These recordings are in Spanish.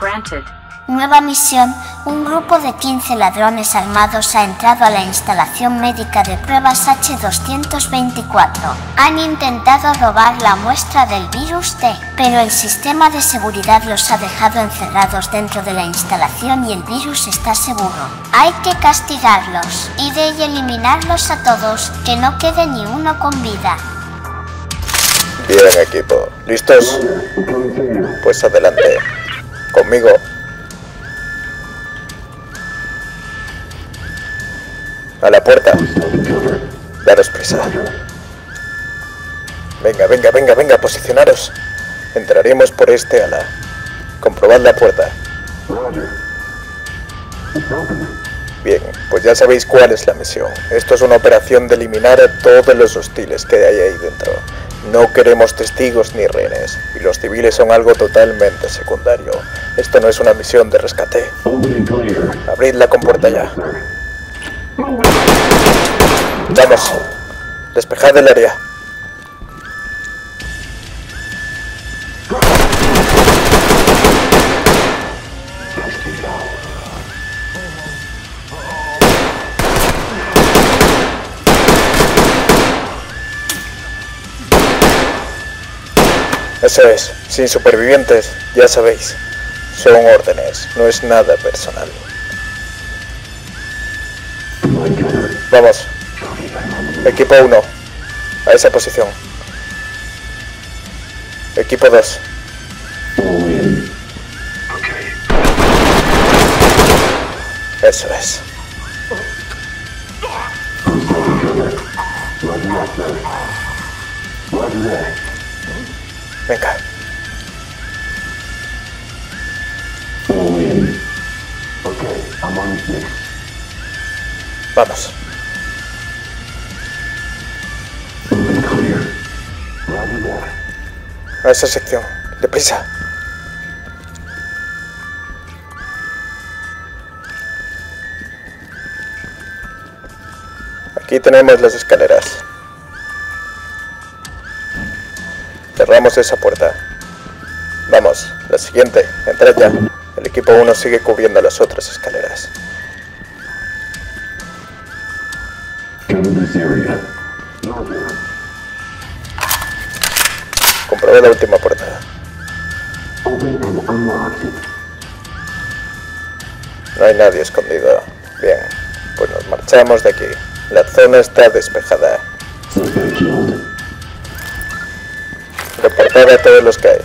granted. Nueva misión. Un grupo de 15 ladrones armados ha entrado a la instalación médica de pruebas H224. Han intentado robar la muestra del virus T, pero el sistema de seguridad los ha dejado encerrados dentro de la instalación y el virus está seguro. Hay que castigarlos y de ahí eliminarlos a todos, que no quede ni uno con vida. Bien, equipo. ¿Listos? Pues adelante. Conmigo. A la puerta. Daros prisa. Venga, venga, venga, venga, posicionaros. Entraremos por este ala. Comprobad la puerta. Bien, pues ya sabéis cuál es la misión. Esto es una operación de eliminar a todos los hostiles que hay ahí dentro. No queremos testigos ni rehenes, y los civiles son algo totalmente secundario. Esto no es una misión de rescate. Abrid la compuerta ya. Vamos. Despejad el área. Eso es, sin supervivientes, ya sabéis. Son órdenes, no es nada personal. Vamos. Equipo 1. A esa posición. Equipo 2. Eso es. Venga. Vamos. A esa sección. Deprisa. Aquí tenemos las escaleras. Cerramos esa puerta. Vamos, la siguiente. Entrad ya. El equipo 1 sigue cubriendo las otras escaleras. Comprobé la última puerta. No hay nadie escondido. Bien, pues nos marchamos de aquí. La zona está despejada. Reportad a todos los que hay.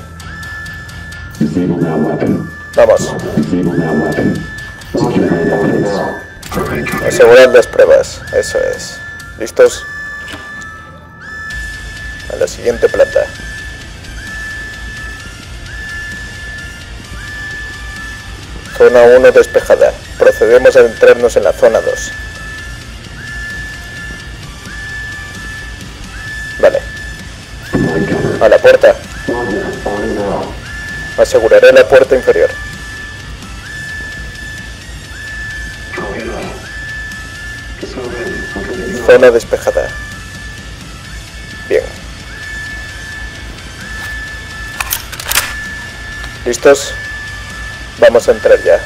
Vamos. Asegurad las pruebas. Eso es. ¿Listos? A la siguiente planta. Zona 1 despejada. Procedemos a adentrarnos en la zona 2. Vale. A la puerta. Aseguraré la puerta inferior. Zona despejada. Bien. ¿Listos? Vamos a entrar ya.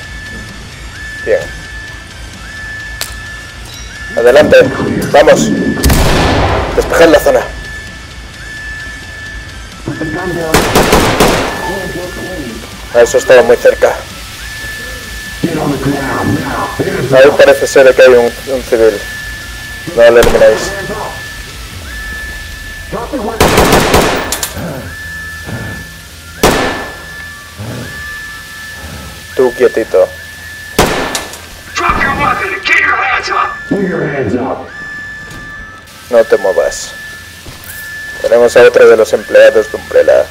Bien. Adelante. Vamos. Despejad la zona. Ah, Eso estaba muy cerca. Ahí parece ser que hay un civil. No lo elimináis. Tú quietito. No te muevas. Tenemos a otro de los empleados de Umbrella.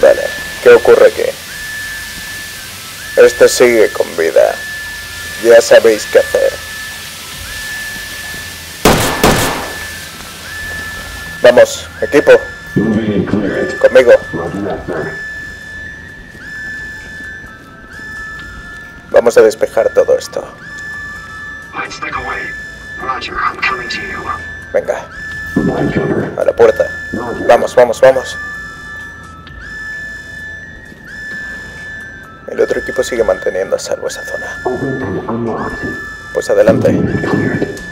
Vale, ¿qué ocurre aquí? Este sigue con vida. Ya sabéis qué hacer. Vamos, equipo, conmigo. Vamos a despejar todo esto. Venga. A la puerta. Vamos, vamos, vamos. Equipo sigue manteniendo a salvo esa zona. Pues adelante.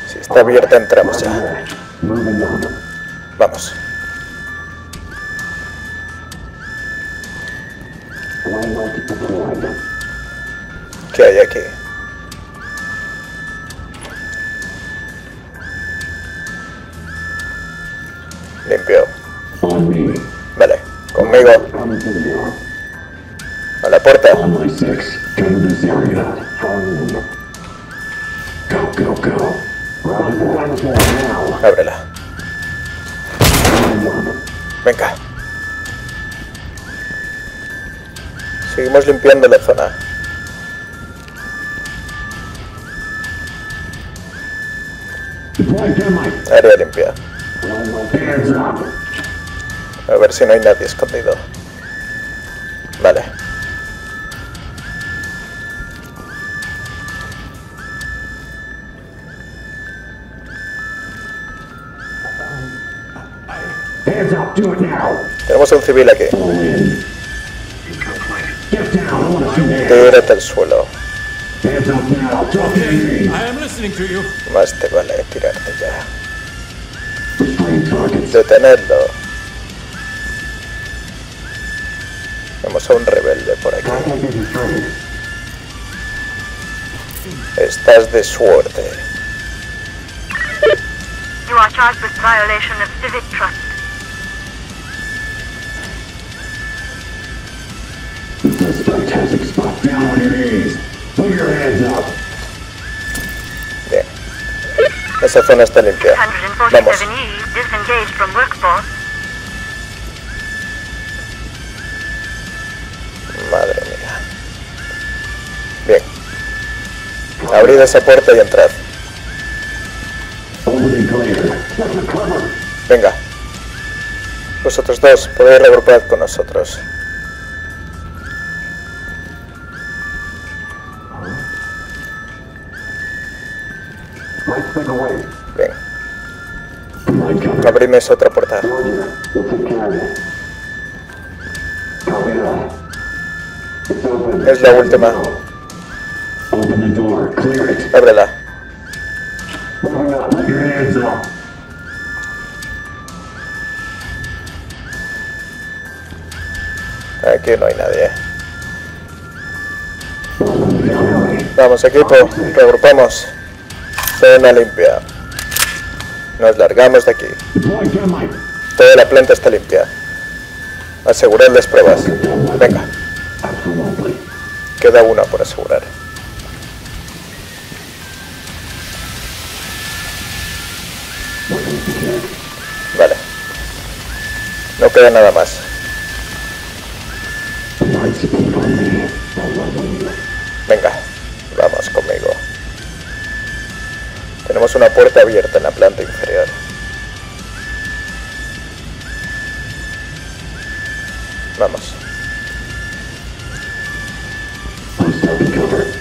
Si está abierta, entramos ya. Vamos. ¿Qué hay aquí? Limpio. Vale. Conmigo. La puerta. Ábrela. Venga. Seguimos limpiando la zona. Área limpia. A ver si no hay nadie escondido. Vale. Now. Drop your name. I am listening to you. Más te vale tirarte ya. Detenerlo. Vemos a un rebelde por aquí. Estás de suerte. You are charged with violation of civic trust. Has exposed. Down on your knees. Put your hands up. Bien. Esa zona está limpia. Vamos. 147E disengaged from workforce. Madre mía. Bien. Abrid esa puerta y entrad. Venga. Vosotros dos podéis regrupar con nosotros. Bien. Abridme esa otra puerta. Es la última. Ábrela. Aquí no hay nadie. Vamos equipo, regrupamos. Zona limpia. Nos largamos de aquí. Toda la planta está limpia. Asegurad las pruebas. Venga, queda una por asegurar. Vale. No queda nada más. Venga, vamos conmigo. Tenemos una puerta abierta en la planta inferior. Vamos. It.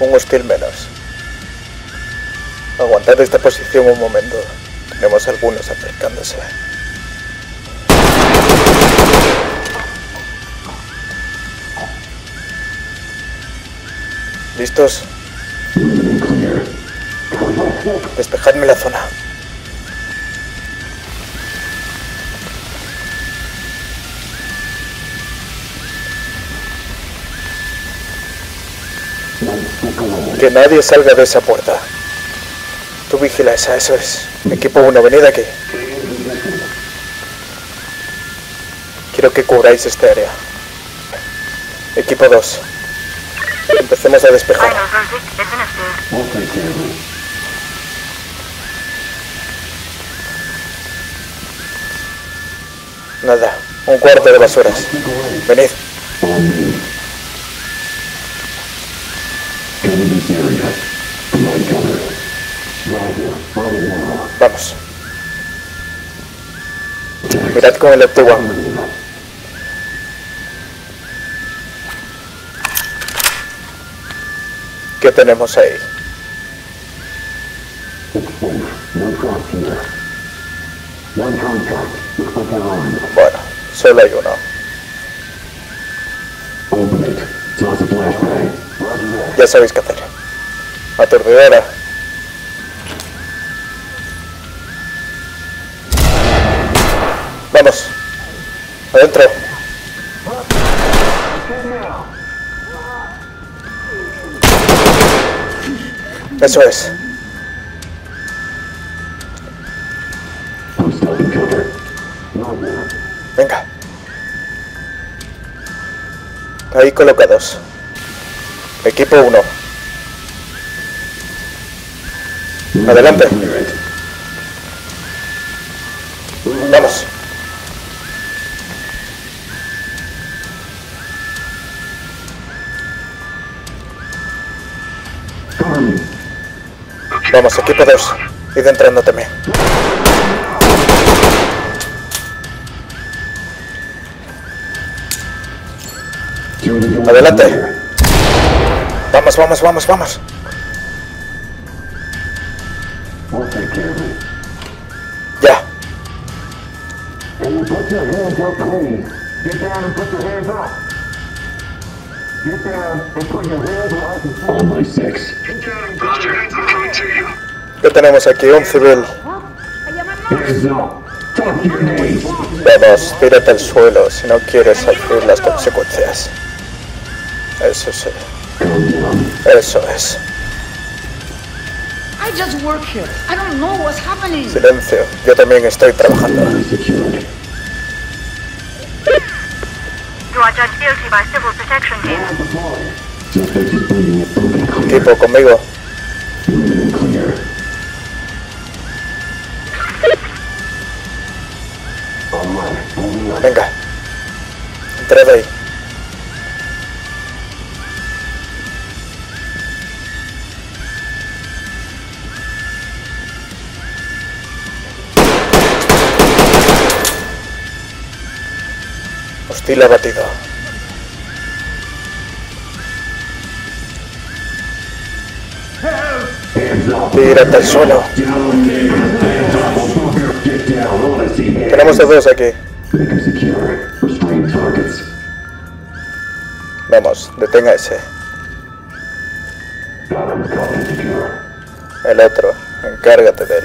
Un hostil menos. Aguantad esta posición un momento. Tenemos algunos acercándose. ¿Listos? Despejadme la zona. Que nadie salga de esa puerta. Tú vigila esa, eso es. Equipo 1, venid aquí. Quiero que cubráis esta área. Equipo 2. Empecemos a despejar. Nada, un cuarto de. Venid. Roger. Ready now. Vamos. Mirad con el Opti like they're armed. Bueno, solo hay uno. Ya sabéis qué hacer. Aturdidora. Vamos. Adentro. Eso es. Venga. Ahí colocados. Equipo 1. Adelante. Vamos. Vamos, equipo 2. Id entrando también. Adelante. Vamos, vamos, vamos, vamos. Ya. Get put your hands up. Get down and put your hands where I can see. On my six. Get down and put your hands. I'm coming to you. ¿Qué tenemos aquí? Un civil. Vamos, tírate al suelo si no quieres sufrir las consecuencias. Eso sí. Eso es. I just work here. I don't know what's happening. Silencio. Yo también estoy trabajando. Body secured. You are judged guilty by Civil Protection Team. Suspect is bleeding it. Open and clear. Equipo, conmigo. Moving and clear. Alright, moving up. Venga. Entrad ahí. Hostil abatido. Tírate al suelo. Tenemos a dos aquí. Vamos, detenga ese. El otro. Encárgate de él.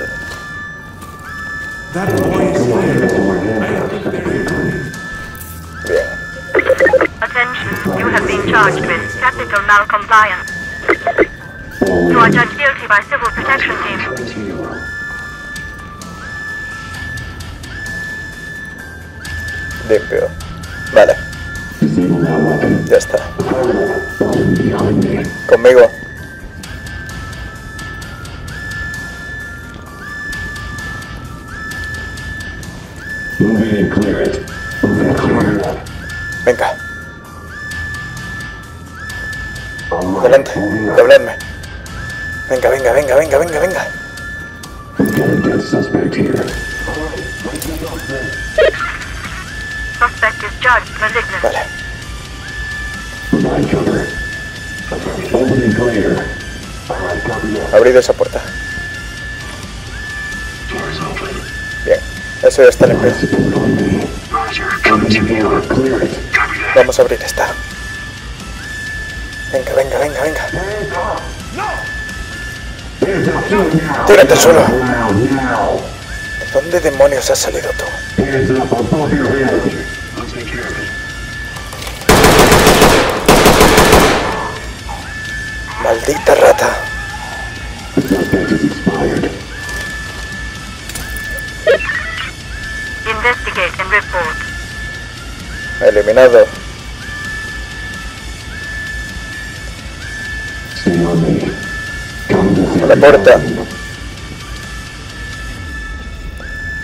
You have been charged with capital malcompliance. You are judged guilty by Civil Protection Team. Continue. Limpio. Vale, Disable that weapon. ya está. Button behind me. Conmigo. Move adelante. Dobladme. Venga, venga, venga, venga, venga, venga. Suspect. Vale. Abrid esa puerta. Bien. Eso ya está limpio. Vamos a abrir esta. Venga, venga, venga, venga. Tírate al suelo. ¿De dónde demonios has salido tú? Hands up above Come to this A la puerta. area.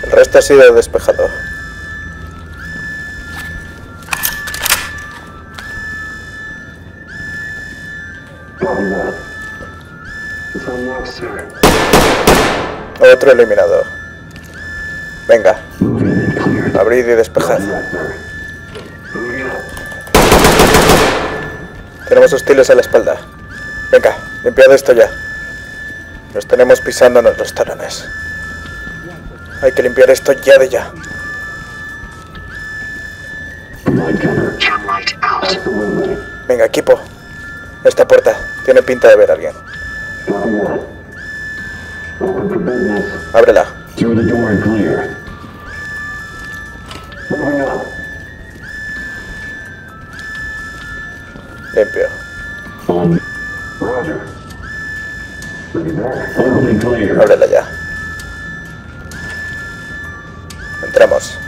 El resto ha sido despejado. Otro eliminado. Venga, abrid y despejad. Tenemos hostiles a la espalda. Venga, Limpiad esto ya. Nos tenemos pisándonos los talones. Hay que limpiar esto ya de ya. Venga, equipo. Esta puerta tiene pinta de ver a alguien. Ábrela. Limpio. Ábrela ya. Entramos.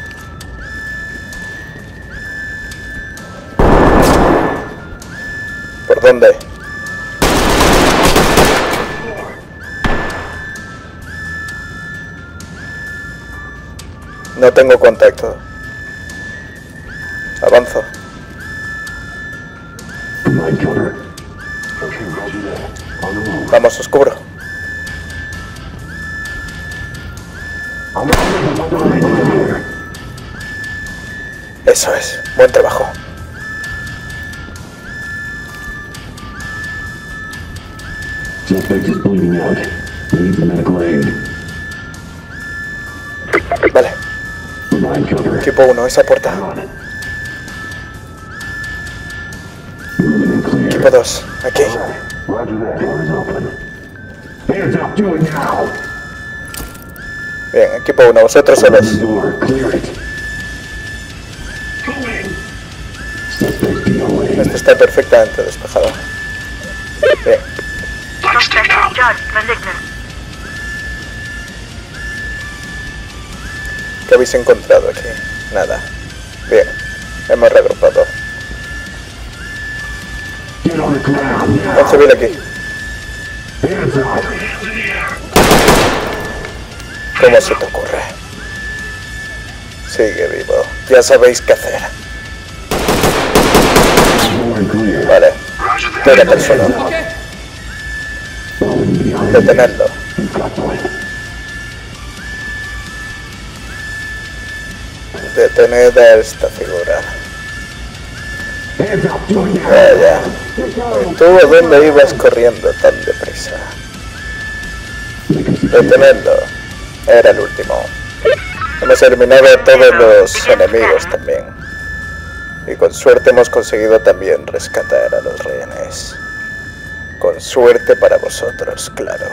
¿Por dónde? No tengo contacto. Avanzo. Vamos, os cubro. Eso es. Buen trabajo. Vale. Equipo 1, esa puerta. Equipo 2, aquí. Bien, equipo 1, vosotros solos. Este está perfectamente despejado. Bien. ¿qué habéis encontrado aquí? Nada. Bien, hemos reagrupado. Now. Un civil aquí. ¿Cómo se te ocurre? Sigue vivo. Ya sabéis qué hacer. You've got to it. Detened a esta figura. Hands up, do it now. Ya, ya. ¿Tú a dónde ibas corriendo tan deprisa? Detenedlo. Era el último. Hemos eliminado a todos los enemigos también. Y con suerte hemos conseguido también rescatar a los rehenes. Con suerte para vosotros, claro.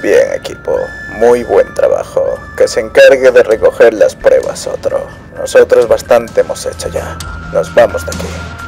Bien, equipo. Muy buen trabajo. Que se encargue de recoger las pruebas otro. Nosotros bastante hemos hecho ya. Nos vamos de aquí.